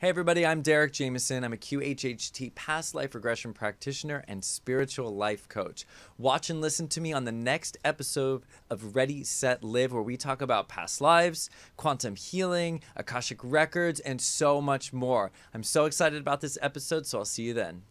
Hey, everybody, I'm Derek Jameson. I'm a QHHT past life regression practitioner and spiritual life coach. Watch and listen to me on the next episode of Ready, Set, Live, where we talk about past lives, quantum healing, Akashic records, and so much more. I'm so excited about this episode, so I'll see you then.